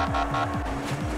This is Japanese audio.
Ha ha ha!